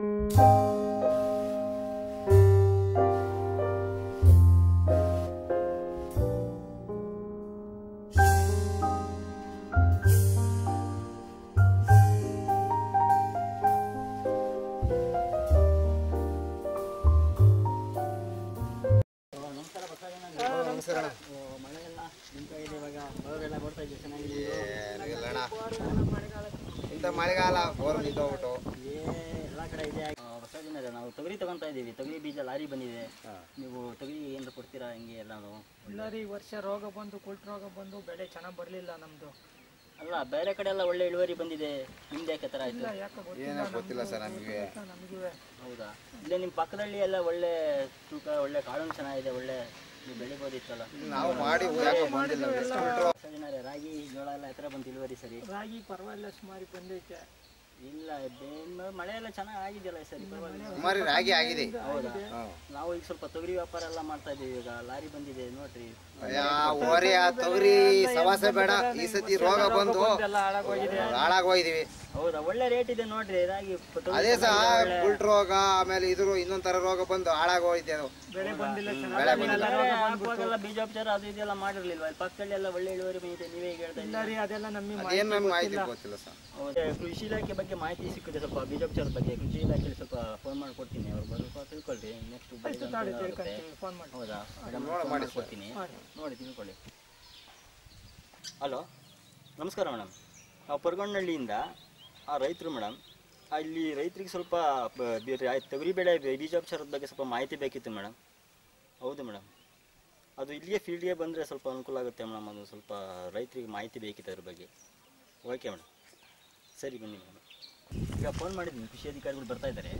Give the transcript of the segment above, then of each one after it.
ನಮಸ್ಕಾರ ಎಲ್ಲ ಕಡೆ ಇದೆ. ನಾವು ತೊಗರಿ ತಗೊಂತಾ ಇದ್ದೀವಿ. ತೊಗರಿ ಬೀಜ ಲಾರಿ ಬಂದಿದೆ. ನೀವು ತೊಗರಿ ಏನ್ ಕೊಡ್ತೀರಾ? ಹಿಂಗೆ ಎಲ್ಲಾನು? ನಾವು ಈ ವರ್ಷ ರೋಗ ಬಂದು ಕುಲ್ಟ್ ರೋಗ ಬಂದು ಬೆಳೆ ಚೆನ್ನಾಗಿ ಬರಲಿಲ್ಲ ನಮ್ದು. ಅಲ್ಲ ಬೇರೆ ಕಡೆ ಎಲ್ಲ ಒಳ್ಳೆ ಇಳುವರಿ ಬಂದಿದೆ. ನಿಮ್ದು ಯಾಕೆ ಥರ ಆಯಿತು? ಇಲ್ಲ ಯಾಕೆ ಗೊತ್ತಿಲ್ಲ ಏನೋ ಗೊತ್ತಿಲ್ಲ ಸರ್ ನಮಗೆ. ಹೌದಾ? ಇಲ್ಲೇ ನಿಮ್ಮ ಪಕ್ಕದಲ್ಲಿ ಎಲ್ಲ ಒಳ್ಳೆ ತೂಕ ಒಳ್ಳೆ ಕಾಳು ಚೆನ್ನಾಗಿದೆ ಒಳ್ಳೆ ನೀವು ಬೆಳಿಬೋದಿತ್ತಲ್ಲ? ನಾವು ಮಾಡಿ ರಾಗಿ ಜೋಳ ಎಲ್ಲ ಎತ್ತರ ಬಂದು ಇಳುವರಿ ಸರಿ? ರಾಗಿ ಪರವಾಗಿಲ್ಲ ಸುಮಾರಿ ಬಂದೈತೆ. ಇಲ್ಲ ಬೇನ್ ಮಳೆ ಎಲ್ಲ ಚೆನ್ನಾಗಿ ಆಗಿದೆಯಲ್ಲ ಈ ಸರಿ ಪರವಾಗಿಲ್ಲ. ಸುಮಾರು ರಾಗಿ ಆಗಿದೆ. ಹೌದಾ? ನಾವು ಈಗ ಸ್ವಲ್ಪ ತೊಗರಿ ವ್ಯಾಪಾರ ಎಲ್ಲ ಮಾಡ್ತಾ ಇದೀವಿ ಈಗ ಲಾರಿ ಬಂದಿದೆ ನೋಡ್ರಿ. ಓರಿ ಆ ತೊಗರಿ ಸವಾಸ ಬೇಡ. ಈ ಸತಿ ರೋಗ ಬಂದು ಹಾಳಾಗೋಗಿದೀವಿ. ಹೌದಾ? ಒಳ್ಳೆ ರೇಟ್ ಇದೆ ನೋಡ್ರಿ ರಾಗಿ ಅದೇ ಸಹ ಗುಲ್ಟ್ ರೋಗ ಆಮೇಲೆ ಇದ್ರ ಇನ್ನೊಂದ್ ತರ ರೋಗ ಬಂದು ಹಾಳಾಗೋಗಿದೆ ಅದು. ಬೆಳೆ ಬಂದಿಲ್ಲ ಬೆಳೆ ಬಂದಿಲ್ಲ. ಬೇರೆ ಹಾಕುವಾಗೆಲ್ಲ ಬೀಜೋಪಚಾರ ಅದು ಇದೆಲ್ಲ ಮಾಡಿರ್ಲಿಲ್ವಾ? ಪಕ್ಕದಲ್ಲಿ ಎಲ್ಲ ಒಳ್ಳೆ ಇಳುವರಿ ಬಂದಿದೆ ನೀವೇ ಹೇಳ್ತಾ ಇಲ್ಲ ಇದ್ದೀರಿ ರೀ ಅದೆಲ್ಲ ನಮಗೆ ಅದೇನ್ ನಮ್ಗೆ ಮಾಹಿತಿ ಗೊತ್ತಿಲ್ಲ ಸರ್. ಹೌದಾ? ಕೃಷಿ ಇಲಾಖೆ ಬಗ್ಗೆ ಮಾಹಿತಿ ಸಿಕ್ಕಿದೆ ಸ್ವಲ್ಪ ಬೀಜೋಪಚಾರದ ಬಗ್ಗೆ ಕೃಷಿ ಇಲಾಖೆಯಲ್ಲಿ ಸ್ವಲ್ಪ ಫೋನ್ ಮಾಡ್ಕೊಡ್ತೀನಿ. ಅವ್ರು ಸ್ವಲ್ಪ ತಿಳ್ಕೊಳ್ಳಿ ನೆಕ್ಸ್ಟ್ ಫೋನ್ ಮಾಡಿ ಹೌದಾ? ಮೇಡಮ್ ನೋಡ ಮಾಡಿ ಕೊಡ್ತೀನಿ ನೋಡಿ ತಿಳ್ಕೊಳ್ಳಿ. ಹಲೋ? ನಮಸ್ಕಾರ ಮೇಡಮ್. ನಾವು ಪರ್ಗೊಂಡಹಳ್ಳಿಯಿಂದ ಆ ರೈತರು ಮೇಡಮ್ ಅಲ್ಲಿ ರೈತರಿಗೆ ಸ್ವಲ್ಪ ತೊಗರಿ ಬೆಳೆ ಬೀಜೋಪಚಾರದ ಬಗ್ಗೆ ಸ್ವಲ್ಪ ಮಾಹಿತಿ ಬೇಕಿತ್ತು ಮೇಡಮ್. ಹೌದು ಮೇಡಮ್. ಅದು ಇಲ್ಲಿಗೆ ಫೀಲ್ಡ್ಗೆ ಬಂದರೆ ಸ್ವಲ್ಪ ಅನುಕೂಲ ಆಗುತ್ತೆ ಮೇಡಮ್ ಅದು ಸ್ವಲ್ಪ ರೈತರಿಗೆ ಮಾಹಿತಿ ಬೇಕಿತ್ತು ಅದ್ರ ಬಗ್ಗೆ. Okay madam. ಸರಿ ಬನ್ನಿ ಮೇಡಮ್. ಈಗ ಫೋನ್ ಮಾಡಿದ್ವಿ ಕೃಷಿ ಅಧಿಕಾರಿಗಳು ಬರ್ತಾ ಇದ್ದಾರೆ.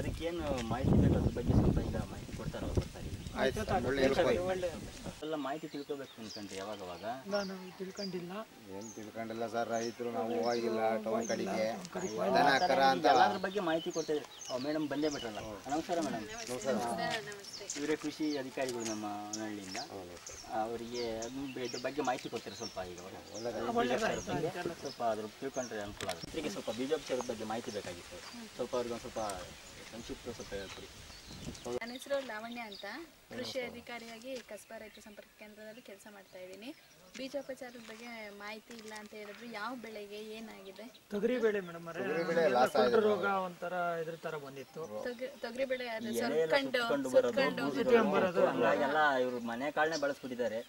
ಅದಕ್ಕೇನು ಮಾಹಿತಿ ಬೇಕು ಅದ್ರ ಬಗ್ಗೆ ಸ್ವಲ್ಪ ಈಗ ಮಾಹಿತಿ ಕೊಡ್ತಾರೆ ಅವ್ರು ಬರ್ತಾರೆ ಎಲ್ಲ ಮಾಹಿತಿ ತಿಳ್ಕೊಬೇಕು ಅನ್ಕೊಂಡ್ರಿ ಯಾವಾಗ ಅವಾಗ ಇಲ್ಲ ತಿಳ್ಕೊಂಡಿಲ್ಲ. ಏನ್ ತಿಳ್ಕೊಂಡಿಲ್ಲ ಸರ್ ರೈತರು ನಾವು ಹೋಗಿಲ್ಲ ಟೌನ್ ಕಡೆಗೆ. ಎಲ್ಲದ್ರ ಬಗ್ಗೆ ಮಾಹಿತಿ ಕೊಡ್ತಿದ್ರು ಮೇಡಮ್ ಬಂದೇ ಬಿಟ್ರಲ್ಲ? ನಮಸ್ಕಾರ ಮೇಡಮ್. ಇವರೇ ಕೃಷಿ ಅಧಿಕಾರಿಗಳು ನಮ್ಮ ಹಳ್ಳಿಯಿಂದ ಅವರಿಗೆ ಇದ್ರ ಬಗ್ಗೆ ಮಾಹಿತಿ ಕೊಡ್ತಾರೆ ಸ್ವಲ್ಪ ಈಗ? ಸ್ವಲ್ಪ ಅದ್ರ ತಿಳ್ಕೊಂಡ್ರೆ ಅನುಕೂಲ ಆಗುತ್ತೆ. ಸ್ವಲ್ಪ ಬೀಜೋಪಚಾರದ ಬಗ್ಗೆ ಮಾಹಿತಿ ಬೇಕಾಗಿತ್ತು. ಸ್ವಲ್ಪ ಅವ್ರಿಗೆ ಒಂದು ಸ್ವಲ್ಪ ಸಂಕ್ಷಿಪ್ತ ಸ್ವಲ್ಪ ಹೇಳ್ತೀರಿ ನನ್ನ ಹೆಸರು ಲಾವಣ್ಯ ಅಂತ. ಕೃಷಿ ಅಧಿಕಾರಿಯಾಗಿ ಕಸ್ಬಾ ರೈತ ಸಂಪರ್ಕ ಕೇಂದ್ರದಲ್ಲಿ ಕೆಲಸ ಮಾಡ್ತಾ ಇದ್ದೀನಿ. ಬೀಜೋಪಚಾರದ ಬಗ್ಗೆ ಮಾಹಿತಿ ಇಲ್ಲ ಅಂತ ಹೇಳಿದ್ರು. ಯಾವ ಬೆಳೆಗೆ ಏನಾಗಿದೆ? ತೊಗರಿ ಬೆಳೆ ಮೇಡಮ್ ರೋಗ ಒಂಥರ ಇದ್ರ ತರ ಬಂದಿತ್ತು. ತೊಗರಿ ತೊಗರಿ ಬೆಳೆ ಇವರು ಮನೆ ಕಾಳನೆ ಬಳಸ್ಬಿಟ್ಟಿದ್ದಾರೆ.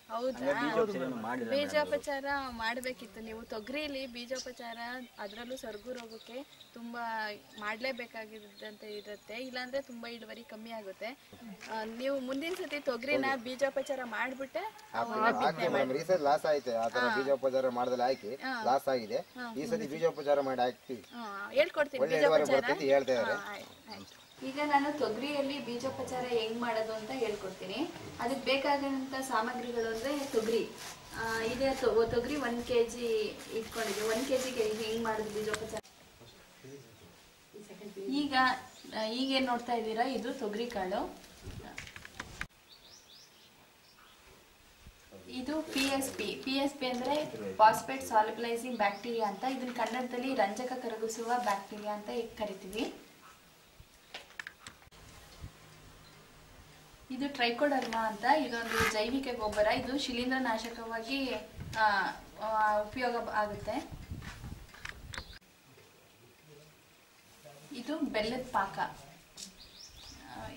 ಬೀಜೋಪಚಾರ ಮಾಡ್ಬೇಕಿತ್ತು ಬೀಜೋಪಚಾರ ಮಾಡಬೇಕಿತ್ತು. ನೀವು ತೊಗರಿಲಿ ಬೀಜೋಪಚಾರ ಅದರಲ್ಲೂ ಸರ್ಗು ರೋಗಕ್ಕೆ ತುಂಬಾ ಮಾಡ್ಲೇಬೇಕಾಗಿದ್ದಂತೆ ಇರುತ್ತೆ. ಇಲ್ಲಾಂದ್ರೆ ತುಂಬಾ ಇಳುವರಿ ಕಮ್ಮಿ ಆಗುತ್ತೆ. ಆ, ನೀವು ಮುಂದಿನ ಸತಿ ತೊಗರಿನ ಬೀಜೋಪಚಾರ ಮಾಡ್ಬಿಟ್ಟೆ ಲಾಸ್ ಆಯ್ತು ಆ ತರ ಬೀಜೋಪಚಾರ ಮಾಡದಲ್ಲಿ ಹಾಕಿ ಲಾಸ್ ಆಗಿದೆ. ಈ ಸತಿ ಬೀಜೋಪಚಾರ ಮಾಡಿ ಹಾಕ್ತಿವಿ. ಹೇಳ್ಕೊಡ್ತೀನಿ ಒಳ್ಳೆ ಇಳುವರಿ ಬರ್ತೈತಿ ಹೇಳ್ತಾ ಇದಾರೆ. ಈಗ ನಾನು ತೊಗರಿಯಲ್ಲಿ ಬೀಜೋಪಚಾರ ಹೆಂಗ್ ಮಾಡೋದು ಅಂತ ಹೇಳ್ಕೊಡ್ತೀನಿ. ಅದಕ್ಕೆ ಬೇಕಾದಂತ ಸಾಮಗ್ರಿಗಳು ಅಂದ್ರೆ ತೊಗರಿ. ಇದೆ ತೊಗರಿ ಒಂದ್ ಕೆಜಿ ಇಟ್ಕೊಂಡಿದ್ದೆ. ಒಂದ್ ಕೆಜಿಗೆ ಹೆಂಗ್ ಮಾಡುದು ಬೀಜೋಪಚಾರ? ಈಗ ಈಗೇನ್ ನೋಡ್ತಾ ಇದ್ದೀರಾ? ಇದು ತೊಗರಿ ಕಾಳು. ಇದು P S P P S P ಅಂದರೆ ಫಾಸ್ಫೇಟ್ ಸಾಲಿಬಲೈಸಿಂಗ್ ಬ್ಯಾಕ್ಟೀರಿಯಾ ಅಂತ. ಇದನ್ನ ಕನ್ನಡದಲ್ಲಿ ರಂಜಕ ಕರಗಿಸುವ ಬ್ಯಾಕ್ಟೀರಿಯಾ ಅಂತ ಕರಿತೀವಿ. ಇದು ಟ್ರೈಕೋಡರ್ಮಾ ಅಂತ. ಇದೊಂದು ಜೈವಿಕ ಗೊಬ್ಬರ. ಇದು ಶಿಲೀಂಧ್ರ ನಾಶಕವಾಗಿ ಉಪಯೋಗ ಆಗುತ್ತೆ. ಇದು ಬೆಲ್ಲದ ಪಾಕ.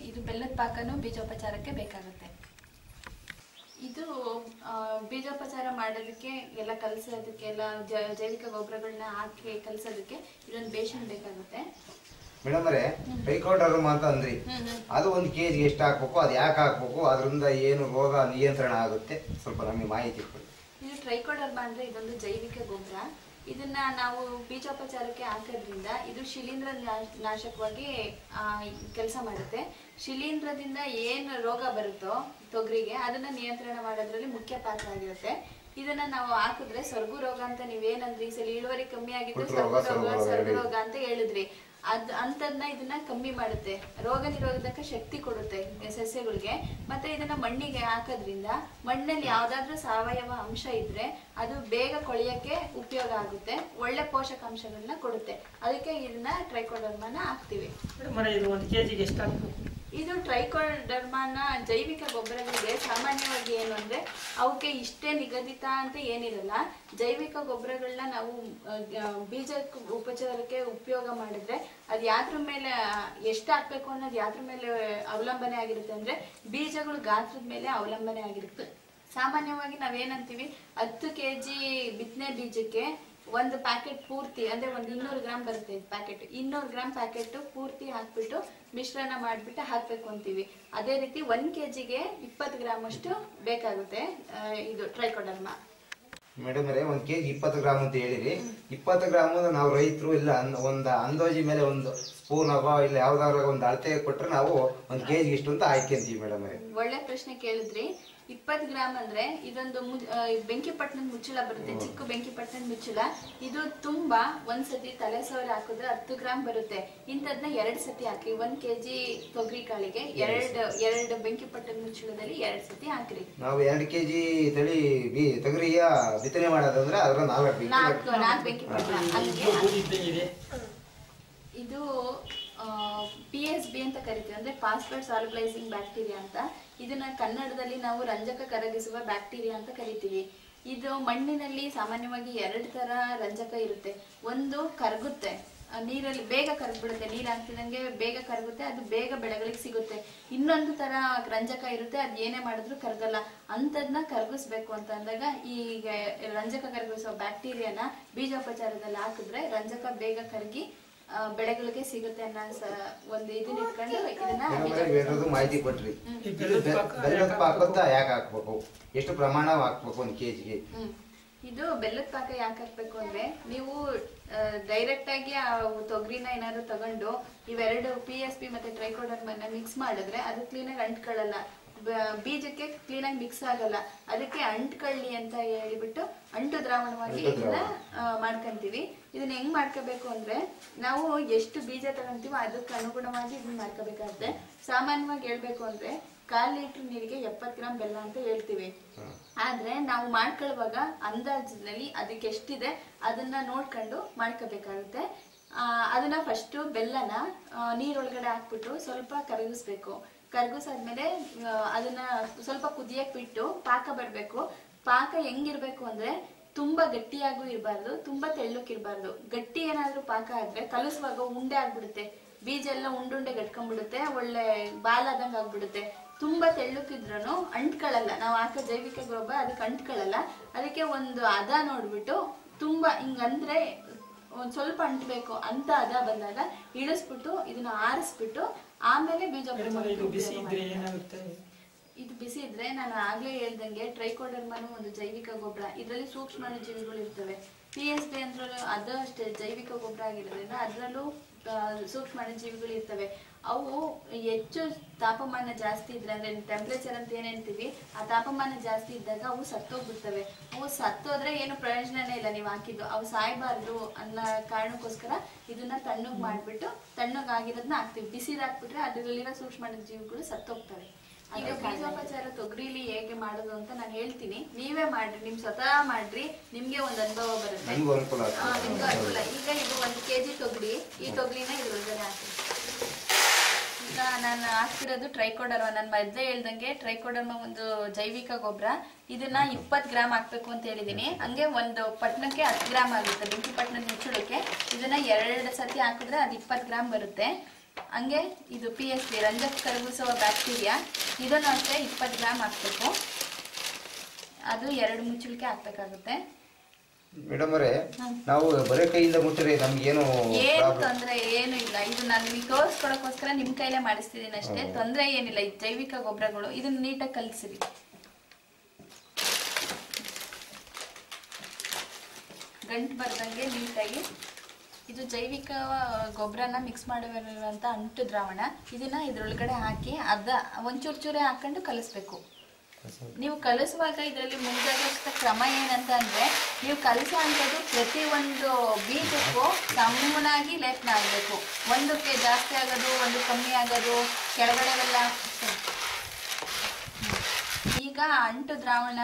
ಇದು ಬೆಲ್ಲದ ಪಾಕನೂ ಬೀಜೋಪಚಾರಕ್ಕೆ ಬೇಕಾಗುತ್ತೆ. ಇದು ಬೀಜೋಪಚಾರ ಮಾಡೋದಕ್ಕೆ ಎಲ್ಲ ಕಲಸೋದಕ್ಕೆ ಎಲ್ಲ ಜ- ಜೈವಿಕ ಗೊಬ್ಬರಗಳನ್ನ ಹಾಕಿ ಕಲಸೋದಕ್ಕೆ ಇದೊಂದು ಬೇಷನ್ ಬೇಕಾಗುತ್ತೆ. ಮೇಡಮ್ ಅವರೇ ಟ್ರೈಕೋಡರ್ಮ ಅಂತ ಅಂದ್ರಿ. ಅದು ಒಂದು ಕೆಜಿ ಎಷ್ಟು ಹಾಕ್ಬೇಕು ಅದು ಯಾಕೆ ಹಾಕ್ಬೇಕು ಅದರಿಂದ ಏನು ರೋಗ ನಿಯಂತ್ರಣ ಆಗುತ್ತೆ? ಸ್ವಲ್ಪ ನಮಗೆ ಮಾಹಿತಿ ಕೊಡಿ. ಇದು ಟ್ರೈಕೋಡರ್ಮಾ ಅಂದ್ರೆ ಇದೊಂದು ಜೈವಿಕ ಗೊಬ್ಬರ. ಇದನ್ನ ನಾವು ಬೀಜೋಪಚಾರಕ್ಕೆ ಹಾಕೋದ್ರಿಂದ ಇದು ಶಿಲೀಂಧ್ರ ನಾಶಕವಾಗಿ ಕೆಲಸ ಮಾಡುತ್ತೆ. ಶಿಲೀಂಧ್ರದಿಂದ ಏನು ರೋಗ ಬರುತ್ತೋ ತೊಗರಿಗೆ ಅದನ್ನ ನಿಯಂತ್ರಣ ಮಾಡೋದ್ರಲ್ಲಿ ಮುಖ್ಯ ಪಾತ್ರ ಆಗಿರುತ್ತೆ. ಇದನ್ನ ನಾವು ಹಾಕಿದ್ರೆ ಸೊರಗು ರೋಗ ಅಂತ ನೀವೇನಂದ್ರಿ? ಈ ಸಲ ಇಳುವರಿ ಕಮ್ಮಿ ಆಗಿದ್ದು ಸ್ವರ್ಗ ರೋಗ, ಸೊರಗು ರೋಗ ಸೊರಗು ರೋಗ ಸೊರಗು ಹೇಳಿ. ರೋಗ ಅಂತ ಹೇಳಿದ್ರಿ. ಅದ್ ಅಂಥದ್ನ ಇದನ್ನ ಕಮ್ಮಿ ಮಾಡುತ್ತೆ. ರೋಗ ನಿರೋಧಕ ಶಕ್ತಿ ಕೊಡುತ್ತೆ ಸಸ್ಯಗಳಿಗೆ ಮತ್ತೆ ಇದನ್ನ ಮಣ್ಣಿಗೆ ಹಾಕೋದ್ರಿಂದ ಮಣ್ಣಲ್ಲಿ ಯಾವ್ದಾದ್ರೂ ಸಾವಯವ ಅಂಶ ಇದ್ರೆ ಅದು ಬೇಗ ಕೊಳೆಯಕ್ಕೆ ಉಪಯೋಗ ಆಗುತ್ತೆ, ಒಳ್ಳೆ ಪೋಷಕಾಂಶಗಳನ್ನ ಕೊಡುತ್ತೆ. ಅದಕ್ಕೆ ಇದನ್ನ ಟ್ರೈಕೋಡರ್ಮನ ಹಾಕ್ತಿವಿ. ಒಂದು ಇದು ಟ್ರೈಕೋಡರ್ಮಾನ ಜೈವಿಕ ಗೊಬ್ಬರಗಳಿಗೆ ಸಾಮಾನ್ಯವಾಗಿ ಏನು ಅಂದ್ರೆ ಅವಕ್ಕೆ ಇಷ್ಟೇ ನಿಗದಿತ ಅಂತ ಏನಿರಲ್ಲ. ಜೈವಿಕ ಗೊಬ್ಬರಗಳನ್ನ ನಾವು ಬೀಜ ಉಪಚಾರಕ್ಕೆ ಉಪಯೋಗ ಮಾಡಿದ್ರೆ ಅದು ಯಾದ್ರ ಮೇಲೆ ಎಷ್ಟು ಹಾಕ್ಬೇಕು ಅನ್ನೋದು ಯಾದ್ರ ಮೇಲೆ ಅವಲಂಬನೆ ಆಗಿರುತ್ತೆ ಅಂದ್ರೆ ಬೀಜಗಳು ಗಾತ್ರದ ಮೇಲೆ ಅವಲಂಬನೆ ಆಗಿರುತ್ತೆ. ಸಾಮಾನ್ಯವಾಗಿ ನಾವೇನಂತೀವಿ ಹತ್ತು ಕೆ ಜಿ ಬಿತ್ತನೆ ಬೀಜಕ್ಕೆ ಒಂದು ಪ್ಯಾಕೆಟ್ ಪೂರ್ತಿ, ಅಂದ್ರೆ ಒಂದು ಇನ್ನೂರು ಗ್ರಾಮ್ ಬರುತ್ತೆ ಪ್ಯಾಕೆಟ್. ಇನ್ನೂರು ಗ್ರಾಮ್ ಪ್ಯಾಕೆಟ್ ಪೂರ್ತಿ ಹಾಕ್ಬಿಟ್ಟು ಮಿಶ್ರಣ ಮಾಡಿಬಿಟ್ಟು ಹಾಕಬೇಕು ಅಂತೀವಿ. ಅದೇ ರೀತಿ ಒಂದು ಕೆ ಜಿಗೆ ಇಪ್ಪತ್ತು ಗ್ರಾಮ್ ಅಷ್ಟು ಬೇಕಾಗುತ್ತೆ ಇದು ಟ್ರೈಕೋಡರ್ಮಾ ಮೇಡಮ್ ಅವರೇ ಒಂದು ಕೆಜಿ ಇಪ್ಪತ್ತು ಗ್ರಾಮ್ ಅಂತ ಹೇಳಿರಿ. ಇಪ್ಪತ್ತು ಗ್ರಾಮ್ ನಾವು ರೈತರು ಇಲ್ಲ ಒಂದು ಅಂದಾಜಿ ಮೇಲೆ ಒಂದು ಸ್ಪೂನ್ ಆಗೋ ಇಲ್ಲ ಯಾವ್ದಾದ್ರು ಒಂದು ಅಳತೆ ಕೊಟ್ಟರೆ ನಾವು ಒಂದು ಕೆಜಿ ಇಷ್ಟು ಅಂತ ಆಯ್ಕೊಂತೀವಿ ಮೇಡಮ್ ಅವರೇ. ಒಳ್ಳೆ ಪ್ರಶ್ನೆ ಕೇಳಿದ್ರಿ. ಇಪ್ಪತ್ತು ಗ್ರಾಮ್ ಅಂದ್ರೆ ಇದೊಂದು ಮು- ಆ, ಬೆಂಕಿ ಪಟ್ಟಣದ ಮುಚ್ಚಳ ಬರುತ್ತೆ ಚಿಕ್ಕ ಬೆಂಕಿ ಪಟ್ಟಣದ ಮುಚ್ಚಳ. ಇದು ತುಂಬಾ ಒಂದ್ಸತಿ ತಲೆ ಸೌರ ಹಾಕಿದ್ರೆ ಹತ್ತು ಗ್ರಾಮ್ ಬರುತ್ತೆ. ಇಂಥದ್ನ ಎರಡ್ ಸತಿ ಹಾಕಿ ಒಂದ್ ಕೆಜಿ ತೊಗರಿ ಕಾಳಿಗೆ ಎರಡ್ ಎರಡ್ ಬೆಂಕಿ ಪಟ್ಟಣ ಮುಚ್ಚಳದಲ್ಲಿ ಎರಡ್ ಸತಿ ಹಾಕ್ರಿ. ನಾವು ಎರಡು ಕೆಜಿ ತಳಿ ಬಿ ತೊಗರಿಯ ಬಿತ್ತನೆ ಮಾಡೋದಂದ್ರೆ ಅದರ ನಾಲ್ಕು ನಾಲ್ಕು ಬೆಂಕಿ ಬೆಂಕಿ ಪಟ್ಟಣ ಅಲ್ಲಿಗೆ ಬೂದಿ ಇದ್ದಂಗಿದೆ ಇದು ಪಿ ಎಸ್ ಬಿ ಅಂತ ಕರಿತೀವಿ ಅಂದ್ರೆ ಪಾಸ್ಪರ್ಟ್ ಸಾಲ್ಬಲೈಸಿಂಗ್ ಬ್ಯಾಕ್ಟೀರಿಯಾ ಅಂತ. ಇದನ್ನ ಕನ್ನಡದಲ್ಲಿ ನಾವು ರಂಜಕ ಕರಗಿಸುವ ಬ್ಯಾಕ್ಟೀರಿಯಾ ಅಂತ ಕರಿತೀವಿ. ಇದು ಮಣ್ಣಿನಲ್ಲಿ ಸಾಮಾನ್ಯವಾಗಿ ಎರಡು ತರ ರಂಜಕ ಇರುತ್ತೆ. ಒಂದು ಕರಗುತ್ತೆ. ನೀರಲ್ಲಿ ಬೇಗ ಕರಗ್ಬಿಡುತ್ತೆ. ನೀರು ಹಾಕ್ತಿದಂಗೆ ಬೇಗ ಕರಗುತ್ತೆ. ಅದು ಬೇಗ ಬೆಳೆಗಳಿಗೆ ಸಿಗುತ್ತೆ. ಇನ್ನೊಂದು ತರ ರಂಜಕ ಇರುತ್ತೆ. ಅದು ಏನೇ ಮಾಡಿದ್ರು ಕರಗಲ್ಲ ಅಂಥದ್ನ ಕರಗಿಸ್ಬೇಕು ಅಂತ ಅಂದಾಗ ಈಗ ರಂಜಕ ಕರಗಿಸುವ ಬ್ಯಾಕ್ಟೀರಿಯಾನ ಬೀಜೋಪಚಾರದಲ್ಲಿ ಹಾಕಿದ್ರೆ ರಂಜಕ ಬೇಗ ಕರಗಿ ಬೆಳೆಗಳಿಗೆ ಸಿಗುತ್ತೆ ಅನ್ನೋ ಸ- ಒಂದು ಇದನ್ನ ಇಟ್ಕೊಂಡು ಇದನ್ನ ಮಾಹಿತಿ ಕೊಟ್ರಿ. ಬೆಲ್ಲದ ಪಾಕ ಅಂತ ಯಾಕೆ ಹಾಕ್ಬೇಕು? ಎಷ್ಟು ಪ್ರಮಾಣ ಹಾಕ್ಬೇಕು ಒಂದು ಕೆಜಿಗೆ? ಇದು ಬೆಲ್ಲದ ಪಾಕ ಯಾಕೆ ಹಾಕ್ಬೇಕು ಅಂದ್ರೆ ನೀವು ಡೈರೆಕ್ಟ್ ಆಗಿ ಆ ತೊಗರಿನ ಏನಾದ್ರು ತಗೊಂಡು ಇವೆರಡು ಪಿ ಎಸ್ ಪಿ ಮತ್ತೆ ಟ್ರೈಕೋಡರ್ಮನ್ನ ಮಿಕ್ಸ್ ಮಾಡಿದ್ರೆ ಅದು ಕ್ಲೀನಾಗಿ ಅಂಟ್ಕೊಳ್ಳಲ್ಲ. ಬೀಜಕ್ಕೆ ಕ್ಲೀನಾಗಿ ಮಿಕ್ಸ್ ಆಗಲ್ಲ. ಅದಕ್ಕೆ ಅಂಟ್ಕೊಳ್ಳಿ ಅಂತ ಹೇಳಿಬಿಟ್ಟು ಅಂಟು ದ್ರಾವಣವಾಗಿ ಇದನ್ನ ಮಾಡ್ಕೊಂತೀವಿ. ಇದನ್ನ ಹೆಂಗ್ ಮಾಡ್ಕೋಬೇಕು ಅಂದ್ರೆ ನಾವು ಎಷ್ಟು ಬೀಜ ತಗೊಂತೀವೋ ಅದಕ್ಕೆ ಅನುಗುಣವಾಗಿ ಇದನ್ನ ಮಾಡ್ಕೋಬೇಕಾಗುತ್ತೆ. ಸಾಮಾನ್ಯವಾಗಿ ಹೇಳ್ಬೇಕು ಅಂದ್ರೆ ಕಾಲ್ ಲೀಟರ್ ನೀರಿಗೆ ಎಪ್ಪತ್ ಗ್ರಾಮ್ ಬೆಲ್ಲ ಅಂತ ಹೇಳ್ತೀವಿ. ಆದ್ರೆ ನಾವು ಮಾಡ್ಕೊಳ್ಳುವಾಗ ಅಂದಾಜಿನಲ್ಲಿ ಅದಕ್ಕೆ ಎಷ್ಟಿದೆ ಅದನ್ನ ನೋಡ್ಕೊಂಡು ಮಾಡ್ಕೋಬೇಕಾಗುತ್ತೆ. ಅದನ್ನ ಫಸ್ಟ್ ಬೆಲ್ಲನ ನೀರೊಳಗಡೆ ಹಾಕ್ಬಿಟ್ಟು ಸ್ವಲ್ಪ ಕರಗಿಸ್ಬೇಕು. ಕರಗಿಸಾದ್ಮೇಲೆ ಅದನ್ನ ಸ್ವಲ್ಪ ಕುದಿಯಕ್ ಬಿಟ್ಟು ಪಾಕ ಬರಬೇಕು. ಪಾಕ ಹೆಂಗಿರ್ಬೇಕು ಅಂದ್ರೆ ತುಂಬಾ ಗಟ್ಟಿಯಾಗೂ ಇರಬಾರ್ದು, ತುಂಬಾ ತೆಳ್ಳಕ್ ಇರಬಾರ್ದು ಗಟ್ಟಿ ಏನಾದ್ರೂ ಪಾಕ ಆದ್ರೆ ಕಲಿಸುವಾಗ ಉಂಡೆ ಆಗ್ಬಿಡುತ್ತೆ. ಬೀಜ ಎಲ್ಲ ಉಂಡುಂಡೆ ಗಟ್ಕೊಂಡ್ಬಿಡುತ್ತೆ, ಒಳ್ಳೆ ಬಾಲಾದಂಗ ಆಗ್ಬಿಡುತ್ತೆ. ತುಂಬಾ ತೆಳ್ಳಕ್ಕಿದ್ರೂ ಅಂಟ್ಕೊಳ್ಳಲ್ಲ ನಾವು ಹಾಕೋ ಜೈವಿಕ ಗೊಬ್ಬರ ಅದಕ್ಕೆ ಅಂಟ್ಕೊಳ್ಳಲ್ಲ ಅದಕ್ಕೆ ಒಂದು ಅದ ನೋಡ್ಬಿಟ್ಟು ತುಂಬಾ ಹಿಂಗಂದ್ರೆ ಒಂದು ಸ್ವಲ್ಪ ಅಂಟ್ಬೇಕು. ಅಂತ ಅದ ಬಂದಾಗ ಇಳಿಸ್ಬಿಟ್ಟು ಇದನ್ನ ಆರಿಸ್ಬಿಟ್ಟು ಆಮೇಲೆ ಬೀಜ ಬಿಸಿ ಇದ್ರೆ ಏನಾಗುತ್ತೆ? ಇದು ಬಿಸಿ ಇದ್ರೆ ನಾನು ಆಗ್ಲೇ ಹೇಳ್ದಂಗೆ ಟ್ರೈಕೋಡರ್ಮನು ಒಂದು ಜೈವಿಕ ಗೊಬ್ಬರ. ಇದರಲ್ಲಿ ಸೂಕ್ಷ್ಮಾಣುಜೀವಿಗಳು ಇರ್ತವೆ. ಪಿ ಎಸ್ ಬಿ ಅಂದ್ರೂ ಅದು ಅಷ್ಟೇ ಜೈವಿಕ ಗೊಬ್ಬರ ಆಗಿರೋದ್ರಿಂದ ಅದರಲ್ಲೂ ಸೂಕ್ಷ್ಮಾಣುಜೀವಿಗಳು ಇರ್ತವೆ. ಅವು ಹೆಚ್ಚು ತಾಪಮಾನ ಜಾಸ್ತಿ ಇದ್ರೆ ಅಂದ್ರೆ ಟೆಂಪ್ರೇಚರ್ ಅಂತ ಏನ್ ಹೇಳ್ತೀವಿ ಆ ತಾಪಮಾನ ಜಾಸ್ತಿ ಇದ್ದಾಗ ಅವು ಸತ್ತೋಗ್ಬಿಡ್ತವೆ. ಅವು ಸತ್ತೋದ್ರೆ ಏನು ಪ್ರಯೋಜನನೇ ಇಲ್ಲ ನೀವು ಹಾಕಿದ್ದು. ಅವು ಸಾಯ್ಬಾರ್ದು ಅನ್ನೋ ಕಾರಣಕ್ಕೋಸ್ಕರ ಇದನ್ನ ತಣ್ಣಗ್ ಮಾಡ್ಬಿಟ್ಟು ತಣ್ಣಗ್ ಆಗಿರೋದನ್ನ ಹಾಕ್ತಿವಿ. ಬಿಸಿದು ಹಾಕ್ಬಿಟ್ರೆ ಅದರಲ್ಲಿರೋ ಸೂಕ್ಷ್ಮ ಸೂಕ್ಷ್ಮಾಣುಜೀವಿಗಳು ಸತ್ತೋಗ್ತವೆ. ಈಗ ಬೀಜೋಪಚಾರ ತೊಗರಿಲಿ ಹೇಗೆ ಮಾಡೋದು ಅಂತ ನಾನು ಹೇಳ್ತೀನಿ. ನೀವೇ ಮಾಡ್ರಿ ನಿಮ್ ಸ್ವತಃ ಮಾಡ್ರಿ ನಿಮ್ಗೆ ಒಂದ್ ಅನುಭವ ಬರುತ್ತೆ. ನಮಗೂ ಅನುಕೂಲ. ಈಗ ಇದು ಒಂದ್ ಕೆಜಿ ತೊಗರಿ ಈ ತೊಗರಿನ ಹಾಕಿ ಈಗ ನಾನು ಹಾಕ್ತಿರೋದು ಟ್ರೈಕೋಡರ್ಮ ನಾನು ಮೊದಲೇ ಹೇಳ್ದಂಗೆ ಟ್ರೈಕೋಡರ್ಮ ಒಂದು ಜೈವಿಕ ಗೊಬ್ಬರ ಇದನ್ನ ಇಪ್ಪತ್ತು ಗ್ರಾಮ್ ಹಾಕ್ಬೇಕು ಅಂತ ಹೇಳಿದೀನಿ. ಹಂಗೆ ಒಂದು ಪಟ್ನಕ್ಕೆ ಹತ್ತು ಗ್ರಾಮ್ ಆಗುತ್ತೆ. ಬೆಂಕಿ ಪಟ್ನದ ಮುಚ್ಚಳಕ್ಕೆ ಇದನ್ನ ಎರಡು ಸತಿ ಹಾಕಿದ್ರೆ ಅದು ಇಪ್ಪತ್ತು ಗ್ರಾಮ್ ಬರುತ್ತೆ. ಹಂಗೆ ಇದು ಪಿ ಎಸ್ ಬಿ ರಂಜಕ್ ಕರಗಿಸುವ ಬ್ಯಾಕ್ಟೀರಿಯಾ ಇದನ್ನು ಅಷ್ಟೇ ಇಪ್ಪತ್ತು ಗ್ರಾಮ್ ಹಾಕ್ಬೇಕು. ಅದು ಎರಡು ಮುಚ್ಚಳಿಕೆ ಹಾಕ್ಬೇಕಾಗುತ್ತೆ. ಮೇಡಮ್ ಅವರೇ ನಾವು ಬರೇ ಕೈಯಿಂದ ಮುಟ್ಟಿರಿ ನಮ್ಗೇನು ಏನು ತೊಂದರೆ ತೊಂದ್ರೆ ಏನು ಇಲ್ಲ. ಇದು ನಾನು ನಿಮಗೆ ತೋರಿಸ್ಕೊಡಕ್ಕೋಸ್ಕರ ನಿಮ್ ಕೈಲೇ ಮಾಡಿಸ್ತಿದ್ದೀನಿ ಅಷ್ಟೇ. ತೊಂದರೆ ಏನಿಲ್ಲ. ಇದು ಜೈವಿಕ ಗೊಬ್ಬರಗಳು ಇದನ್ನ ನೀಟಾಗಿ ಕಲಿಸಿರಿ. ಗಂಟು ಬರ್ದಂಗೆ ನೀಟಾಗಿ ಇದು ಜೈವಿಕ ಗೊಬ್ಬರನ ಮಿಕ್ಸ್ ಮಾಡಿರುವಂಥ ಅಂಟು ದ್ರಾವಣ ಇದನ್ನ ಇದ್ರೊಳಗಡೆ ಹಾಕಿ ಅದ ಒಂಚೂರು ಚೂರೇ ಹಾಕೊಂಡು ಕಲಿಸ್ಬೇಕು. ನೀವು ಕಲಿಸುವಾಗ ಇದರಲ್ಲಿ ಮುಂಜಾಗ್ರತಾ ಕ್ರಮ ಏನಂತ ಅಂದ್ರೆ ನೀವು ಕಲಿಸುವಂತದ್ದು ಪ್ರತಿ ಒಂದು ಬೀಜಕ್ಕೂ ಸಮನಾಗಿ ಲೇಪನ ಆಗಬೇಕು ಒಂದಕ್ಕೆ ಜಾಸ್ತಿ ಆಗೋದು, ಒಂದು ಕಮ್ಮಿ ಆಗೋದು, ಕೆಳಗಡೆವೆಲ್ಲ ಈಗ ಅಂಟು ದ್ರಾವಣ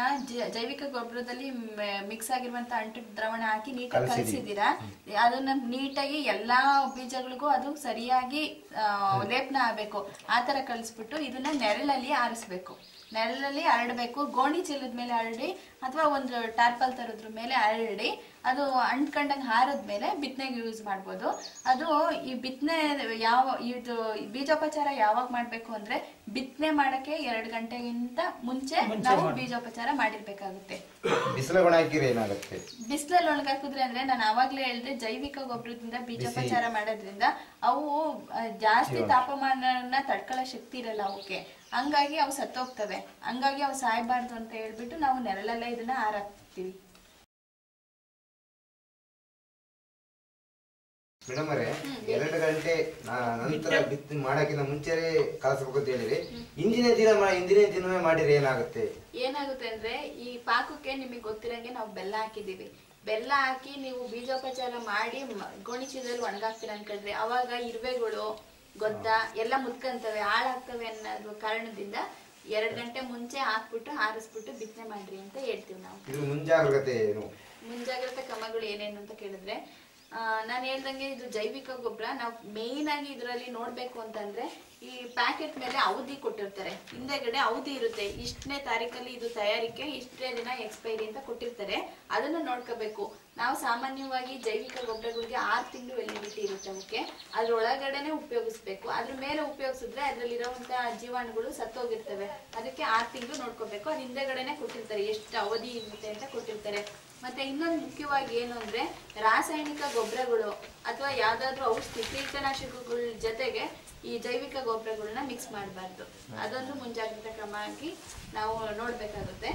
ಜೈವಿಕ ಗೊಬ್ಬರದಲ್ಲಿ ಮಿಕ್ಸ್ ಆಗಿರುವಂತ ಅಂಟು ದ್ರಾವಣ ಹಾಕಿ ನೀಟಾಗಿ ಕಲಸಿದ್ದೀರಾ? ಅದನ್ನ ನೀಟಾಗಿ ಎಲ್ಲಾ ಬೀಜಗಳಿಗೂ ಅದು ಸರಿಯಾಗಿ ಲೇಪನ ಆಗಬೇಕು ಆ ತರ ಕಲಿಸ್ಬಿಟ್ಟು ಇದನ್ನ ನೆರಳಲ್ಲಿ ಆರಿಸ್ಬೇಕು. ನೆರಳಲ್ಲಿ ಹರಡಬೇಕು. ಗೋಣಿ ಚೀಲದ ಮೇಲೆ ಹರಡಿ ಅಥವಾ ಒಂದು ಟಾರ್ಪಲ್ ತರೋದ್ರ ಮೇಲೆ ಹರಡಿ ಅದು ಅಂಟ್ಕೊಂಡಂಗೆ ಹಾರದ್ಮೇಲೆ ಬಿತ್ತನೆಗೆ ಯೂಸ್ ಮಾಡ್ಬೋದು. ಅದು ಈ ಬಿತ್ತನೆ ಯಾವ ಇದು ಬೀಜೋಪಚಾರ ಯಾವಾಗ ಮಾಡಬೇಕು ಅಂದ್ರೆ ಬಿತ್ತನೆ ಮಾಡಕ್ಕೆ ಎರಡು ಗಂಟೆಗಿಂತ ಮುಂಚೆ ನಾವು ಬೀಜೋಪಚಾರ ಮಾಡಿರ್ಬೇಕಾಗುತ್ತೆ. ಬಿಸಿಲಲ್ಲಿ ಒಣಗಾಕಿದ್ರೆ ಅಂದ್ರೆ ನಾನು ಅವಾಗ್ಲೇ ಹೇಳಿದ್ರೆ ಜೈವಿಕ ಗೊಬ್ಬರದಿಂದ ಬೀಜೋಪಚಾರ ಮಾಡೋದ್ರಿಂದ ಅವು ಜಾಸ್ತಿ ತಾಪಮಾನನ ತಡ್ಕೊಳ್ಳೋ ಶಕ್ತಿ ಇರಲ್ಲ ಅವಕ್ಕೆ ಹಂಗಾಗಿ ಅವು ಸತ್ತೋಗ್ತವೆ. ಹಂಗಾಗಿ ಅವು ಸಾಯಬಾರ್ದು ಅಂತ ಹೇಳ್ಬಿಟ್ಟು ನಾವು ನೆರಳಲ್ಲೇ ಇದನ್ನ ಹಾರಾಕ್ತಿವಿ. ಮೇಡಮ್ ಅವರೇ ಎರಡು ಗಂಟೆ ನಂತರ ಬಿತ್ತು ಮಾಡಕ್ಕಿಂತ ಮುಂಚೆನೇ ಕಲಸಬೇಕು ಅಂತ ಹೇಳಿರಿ ಇಂದಿನ ದಿನ ಇಂದಿನ ದಿನವೇ ಮಾಡಿದ್ರೆ ಏನಾಗುತ್ತೆ? ಏನಾಗುತ್ತೆ ಅಂದ್ರೆ ಈ ಪಾಕಕ್ಕೆ ನಿಮಗೆ ಗೊತ್ತಿರಂಗೆ ನಾವು ಬೆಲ್ಲ ಹಾಕಿದೀವಿ ಬೆಲ್ಲ ಹಾಕಿ ನೀವು ಬೀಜೋಪಚಾರ ಮಾಡಿ ಗೋಣಿಚೀಲದಲ್ಲಿ ಗೋಣಿ ಚೀಲದಲ್ಲಿ ಒಣಗಾಕ್ತೀರ ಅನ್ಕೊಂಡ್ರೆ ಅವಾಗ ಇರುವೆಗಳು ಗೊದ್ದ ಎಲ್ಲ ಮುತ್ಕಂತವೆ ಹಾಳಾಗ್ತವೆ ಅನ್ನೋದು ಕಾರಣದಿಂದ ಎರಡ್ ಗಂಟೆ ಮುಂಚೆ ಹಾಕ್ಬಿಟ್ಟು ಹಾರಿಸ್ಬಿಟ್ಟು ಬಿತ್ತನೆ ಮಾಡ್ರಿ ಅಂತ ಹೇಳ್ತೀವಿ ನಾವು. ಇದು ಮುಂಜಾಗ್ರತೆ ಏನು? ಮುಂಜಾಗ್ರತೆ ಕ್ರಮಗಳು ಏನೇನು ಅಂತ ಕೇಳಿದ್ರೆ ನಾನು ಹೇಳ್ದಂಗೆ ಇದು ಜೈವಿಕ ಗೊಬ್ಬರ ನಾವು ಮೇಯ್ನ್ ಆಗಿ ಇದರಲ್ಲಿ ನೋಡಬೇಕು ಅಂತಂದ್ರೆ ಈ ಪ್ಯಾಕೆಟ್ ಮೇಲೆ ಅವಧಿ ಕೊಟ್ಟಿರ್ತಾರೆ. ಹಿಂದೆಗಡೆ ಅವಧಿ ಇರುತ್ತೆ. ಇಷ್ಟನೇ ತಾರೀಕಲ್ಲಿ ಇದು ತಯಾರಿಕೆ, ಇಷ್ಟೇ ದಿನ ಎಕ್ಸ್ಪೈರಿ ಅಂತ ಕೊಟ್ಟಿರ್ತಾರೆ. ಅದನ್ನು ನೋಡ್ಕೋಬೇಕು. ನಾವು ಸಾಮಾನ್ಯವಾಗಿ ಜೈವಿಕ ಗೊಬ್ಬರಗಳಿಗೆ ಆರು ತಿಂಗಳು ವೆಲಿಡಿಟಿ ಇರುತ್ತೆ ಅವಕ್ಕೆ ಅದ್ರೊಳಗಡೆನೆ ಉಪಯೋಗಿಸ್ಬೇಕು. ಅದ್ರ ಮೇಲೆ ಉಪಯೋಗಿಸಿದ್ರೆ ಅದರಲ್ಲಿರುವಂತಹ ಜೀವಾಣುಗಳು ಸತ್ತೋಗಿರ್ತವೆ. ಅದಕ್ಕೆ ಆರು ತಿಂಗಳು ನೋಡ್ಕೋಬೇಕು. ಅದ್ ಹಿಂದೆಗಡೆನೆ ಕೊಟ್ಟಿರ್ತಾರೆ. ಎಷ್ಟು ಅವಧಿ ಇರುತ್ತೆ ಅಂತ ಕೊಟ್ಟಿರ್ತಾರೆ. ಮತ್ತೆ ಇನ್ನೊಂದು ಮುಖ್ಯವಾಗಿ ಏನು ಅಂದ್ರೆ ರಾಸಾಯನಿಕ ಗೊಬ್ಬರಗಳು ಅಥವಾ ಯಾವ್ದಾದ್ರು ಔಷಧಿ, ಕೀಟನಾಶಕಗಳ ಜೊತೆಗೆ ಈ ಜೈವಿಕ ಗೊಬ್ಬರಗಳನ್ನ ಮಿಕ್ಸ್ ಮಾಡಬಾರ್ದು. ಅದೊಂದು ಮುಂಜಾಗ್ರತೆ ಕ್ರಮ ಆಗಿ ನಾವು ನೋಡ್ಬೇಕಾಗುತ್ತೆ.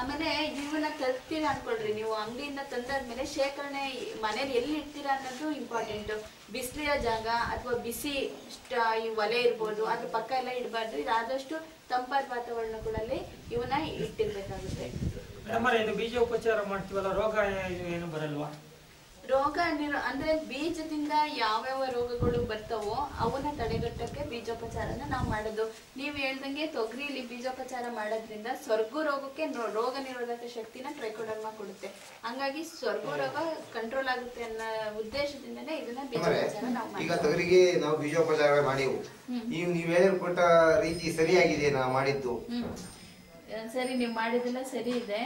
ಆಮೇಲೆ ಇವನ್ನ ತರ್ತೀರಾ ಅನ್ಕೊಳ್ರಿ, ನೀವು ಅಂಗಡಿಯಿಂದ ತಂದಾದ್ಮೇಲೆ ಶೇಖರಣೆ ಮನೇಲಿ ಎಲ್ಲಿ ಇಡ್ತೀರಾ ಅನ್ನೋದು ಇಂಪಾರ್ಟೆಂಟ್ ಬಿಸಿಲಿರೋ ಜಾಗ ಅಥವಾ ಬಿಸಿ ಈ ಒಲೆ ಇರ್ಬೋದು, ಅದ್ರ ಪಕ್ಕ ಎಲ್ಲ ಇಡಬಾರ್ದು. ಇದಾದಷ್ಟು ತಂಪಾದ ವಾತಾವರಣಗಳಲ್ಲಿ ಇವನ್ನ ಇಟ್ಟಿರ್ಬೇಕಾಗುತ್ತೆ. ಇದು ಬೀಜ ಉಪಚಾರ ಮಾಡ್ತೀವಲ್ಲ ರೋಗ ಏನು ಬರಲ್ವಾ? ರೋಗ ನಿರೋ ಅಂದ್ರೆ ಬೀಜದಿಂದ ಯಾವ್ಯಾವ ರೋಗಗಳು ಬರ್ತಾವೋ ಅವನ್ನ ತಡೆಗಟ್ಟಕ್ಕೆ ಬೀಜೋಪಚಾರನ ನಾವು ಮಾಡೋದು. ನೀವು ಹೇಳ್ದಂಗೆ ತೊಗರಿಲಿ ಬೀಜೋಪಚಾರ ಮಾಡೋದ್ರಿಂದ ಸ್ವರ್ಗ ರೋಗಕ್ಕೆ ರೋಗ ನಿರೋಧಕ ಶಕ್ತಿನ ಟ್ರೈಕೋಡರ್ಮಾ ಕೊಡುತ್ತೆ. ಹಂಗಾಗಿ ಸ್ವರ್ಗ ರೋಗ ಕಂಟ್ರೋಲ್ ಆಗುತ್ತೆ ಅನ್ನೋ ಉದ್ದೇಶದಿಂದನೇ ಇದನ್ನ ಬೀಜೋಪಚಾರ ನಾವು ಈಗ ಮಾಡ್ತೀವಿ ತೊಗರಿಗೆ ನಾವು ಬೀಜೋಪಚಾರ ಮಾಡಿವು. ನೀವು ನೀವು ಹೇಳಿಕೊಟ್ಟ ರೀತಿ ಸರಿಯಾಗಿದೆ ನಾವು ಮಾಡಿದ್ದು. ಸರಿ ನೀವು ಮಾಡಿದೆಲ್ಲ ಸರಿ ಇದೆ.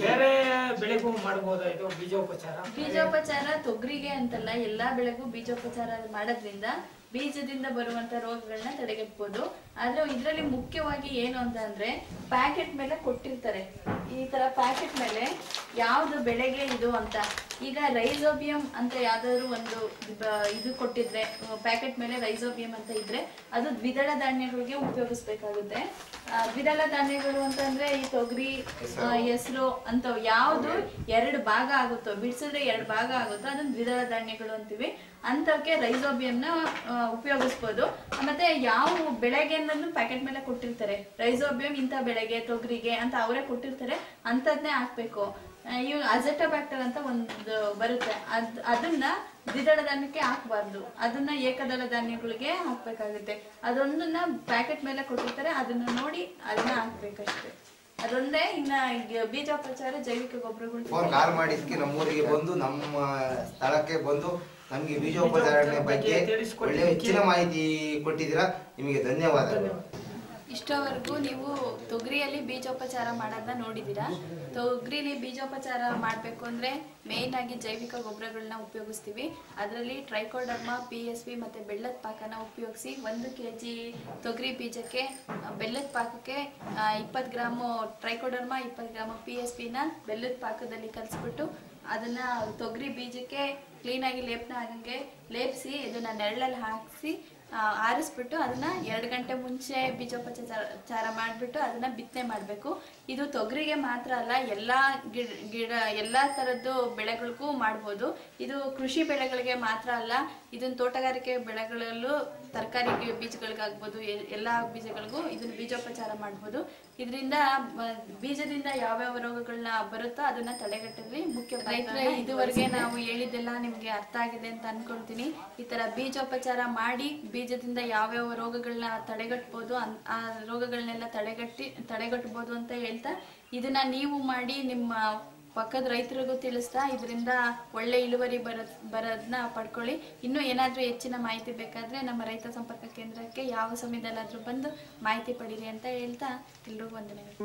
ಬೇರೆ ಬೆಳೆಗೂ ಮಾಡಬಹುದು ಇದು ಬೀಜೋಪಚಾರ? ಬೀಜೋಪಚಾರ ತೊಗರಿಗೆ ಅಂತಲ್ಲ ಎಲ್ಲಾ ಬೆಳೆಗೂ ಬೀಜೋಪಚಾರ ಮಾಡೋದ್ರಿಂದ ಬೀಜದಿಂದ ಬರುವಂತ ರೋಗಗಳನ್ನ ತಡೆಗಟ್ಬೋದು. ಆದ್ರೆ ಇದರಲ್ಲಿ ಮುಖ್ಯವಾಗಿ ಏನು ಅಂತ ಅಂದ್ರೆ ಪ್ಯಾಕೆಟ್ ಮೇಲೆ ಕೊಟ್ಟಿರ್ತಾರೆ. ಈ ತರ ಪ್ಯಾಕೆಟ್ ಮೇಲೆ ಯಾವ್ದು ಬೆಳೆಗೆ ಇದು ಅಂತ. ಈಗ ರೈಸೋಬಿಯಂ ಅಂತ ಯಾವ್ದಾದ್ರು ಒಂದು ಇದು ಕೊಟ್ಟಿದ್ರೆ ಪ್ಯಾಕೆಟ್ ಮೇಲೆ ರೈಸೋಬಿಯಂ ಅಂತ ಇದ್ರೆ ಅದು ದ್ವಿದಳ ಧಾನ್ಯಗಳಿಗೆ ಉಪಯೋಗಿಸ್ಬೇಕಾಗುತ್ತೆ. ದ್ವಿದಳ ಧಾನ್ಯಗಳು ಅಂತಂದ್ರೆ ಈ ತೊಗರಿ ಹೆಸರು. ಅಂತ ಯಾವ್ದು ಎರಡು ಭಾಗ ಆಗುತ್ತೋ ಬಿಡಿಸಿದ್ರೆ ಎರಡು ಭಾಗ ಆಗುತ್ತೋ ಅದನ್ನ ದ್ವಿದಳ ಧಾನ್ಯಗಳು ಅಂತೀವಿ. ಅಂತವಕ್ಕೆ ರೈಸೋಬಿಯಂನ ಉಪಯೋಗಿಸ್ಬೋದು. ಮತ್ತೆ ಯಾವ ಬೆಳೆಗೆ ಅನ್ನೋದನ್ನು ಪ್ಯಾಕೆಟ್ ಮೇಲೆ ಕೊಟ್ಟಿರ್ತಾರೆ. ರೈಸೋಬಿಯಂ ಇಂಥ ಬೆಳೆಗೆ, ತೊಗರಿಗೆ ಅಂತ ಅವರೇ ಕೊಟ್ಟಿರ್ತಾರೆ. ಅಂಥದ್ನೇ ಹಾಕ್ಬೇಕು. ಇವ್ ಅಜೆಟೋಬ್ಯಾಕ್ಟರ್ ಅಂತ ಒಂದು ಬರುತ್ತೆ. ಅದ್, ಅದನ್ನ ದ್ವಿದಳ ಧಾನ್ಯಕ್ಕೆ ಹಾಕ್ಬಾರ್ದು. ಅದನ್ನ ಏಕದಳ ಧಾನ್ಯಗಳಿಗೆ ಹಾಕ್ಬೇಕಾಗುತ್ತೆ. ಅದೊಂದನ್ನ ಪ್ಯಾಕೆಟ್ ಮೇಲೆ ಕೊಟ್ಟಿರ್ತಾರೆ. ಅದನ್ನ ನೋಡಿ ಅದನ್ನ ಹಾಕ್ಬೇಕಷ್ಟೇ. ಅದೊಂದೇ ಇನ್ನ ಬೀಜೋಪಚಾರ, ಜೈವಿಕ ಗೊಬ್ಬರಗಳು ಕಾರ್ ಮಾಡಿದ್ಕೆ ನಮ್ಮೂರಿಗೆ ಬಂದು, ನಮ್ಮ ಸ್ಥಳಕ್ಕೆ ಬಂದು ನಮಗೆ ಬೀಜೋಪಚಾರಣೆ ಬಗ್ಗೆ ಒಳ್ಳೆ ಹೆಚ್ಚಿನ ಮಾಹಿತಿ ಕೊಟ್ಟಿದ್ದೀರಾ? ನಿಮಗೆ ಧನ್ಯವಾದಗಳು. ಇಷ್ಟವರೆಗೂ ನೀವು ತೊಗರಿಯಲ್ಲಿ ಬೀಜೋಪಚಾರ ಮಾಡೋದನ್ನ ನೋಡಿದ್ದೀರಾ? ತೊಗರಿಲಿ ಬೀಜೋಪಚಾರ ಮಾಡಬೇಕು ಅಂದರೆ ಮೇಯ್ನ್ ಆಗಿ ಜೈವಿಕ ಗೊಬ್ಬರಗಳನ್ನ ಉಪಯೋಗಿಸ್ತೀವಿ. ಅದರಲ್ಲಿ ಟ್ರೈಕೋಡರ್ಮಾ ಪಿ ಎಸ್ ಪಿ ಮತ್ತು ಬೆಲ್ಲದ ಪಾಕನ ಉಪಯೋಗಿಸಿ ಒಂದು ಕೆ ಜಿ ತೊಗರಿ ಬೀಜಕ್ಕೆ ಬೆಲ್ಲದ ಪಾಕಕ್ಕೆ ಇಪ್ಪತ್ತು ಗ್ರಾಮು ಟ್ರೈಕೋಡರ್ಮಾ ಇಪ್ಪತ್ತು ಗ್ರಾಮು ಪಿ ಎಸ್ ಪಿನ ಬೆಲ್ಲದ ಪಾಕದಲ್ಲಿ ಕಲಿಸ್ಬಿಟ್ಟು ಅದನ್ನು ತೊಗರಿ ಬೀಜಕ್ಕೆ ಕ್ಲೀನಾಗಿ ಲೇಪನ ಆಗಂಗೆ ಲೇಪಿಸಿ ಇದನ್ನ ನೆರಳಲ್ಲಿ ಹಾಕಿಸಿ ಆರಿಸ್ಬಿಟ್ಟು ಅದನ್ನ ಎರಡು ಗಂಟೆ ಮುಂಚೆ ಬೀಜೋಪಚಾರ ಮಾಡಿಬಿಟ್ಟು ಅದನ್ನ ಬಿತ್ತನೆ ಮಾಡಬೇಕು. ಇದು ತೊಗರಿಗೆ ಮಾತ್ರ ಅಲ್ಲ, ಎಲ್ಲ ಗಿಡ ಗಿಡ, ಎಲ್ಲ ಥರದ್ದು ಬೆಳೆಗಳಿಗೂ ಮಾಡ್ಬೋದು. ಇದು ಕೃಷಿ ಬೆಳೆಗಳಿಗೆ ಮಾತ್ರ ಅಲ್ಲ ಇದನ್ನ ತೋಟಗಾರಿಕೆ ಬೆಳೆಗಳಲ್ಲೂ ತರಕಾರಿ ಬೀಜಗಳಿಗಾಗ್ಬೋದು ಎಲ್ಲ ಬೀಜಗಳಿಗೂ ಇದನ್ನ ಬೀಜೋಪಚಾರ ಮಾಡ್ಬೋದು. ಇದರಿಂದ ಬೀಜದಿಂದ ಯಾವ್ಯಾವ ರೋಗಗಳನ್ನ ಬರುತ್ತೋ ಅದನ್ನ ತಡೆಗಟ್ಟಿದ್ವಿ. ಮುಖ್ಯ ರೈತರ ಇದುವರೆಗೆ ನಾವು ಹೇಳಿದ್ದೆಲ್ಲ ನಿಮ್ಗೆ ಅರ್ಥ ಆಗಿದೆ ಅಂತ ಅನ್ಕೊಳ್ತೀನಿ. ಈ ತರ ಬೀಜೋಪಚಾರ ಮಾಡಿ ಬೀಜದಿಂದ ಯಾವ್ಯಾವ ರೋಗಗಳನ್ನ ತಡೆಗಟ್ಬೋದು ಅನ್- ಆ ರೋಗಗಳನ್ನೆಲ್ಲ ತಡೆಗಟ್ಟಿ ತಡೆಗಟ್ಬೋದು ಅಂತ ಹೇಳ್ತಾ ಇದನ್ನ ನೀವು ಮಾಡಿ ನಿಮ್ಮ ಪಕ್ಕದ ರೈತರಿಗೂ ತಿಳಿಸ್ತಾ ಇದರಿಂದ ಒಳ್ಳೆ ಇಳುವರಿ ಬರ ಬರೋದನ್ನ ಪಡ್ಕೊಳ್ಳಿ. ಇನ್ನೂ ಏನಾದರೂ ಹೆಚ್ಚಿನ ಮಾಹಿತಿ ಬೇಕಾದರೆ ನಮ್ಮ ರೈತ ಸಂಪರ್ಕ ಕೇಂದ್ರಕ್ಕೆ ಯಾವ ಸಮಯದಲ್ಲಾದರೂ ಬಂದು ಮಾಹಿತಿ ಪಡೀರಿ ಅಂತ ಹೇಳ್ತಾ ಎಲ್ರಿಗೂ ವಂದನೆಗಳು.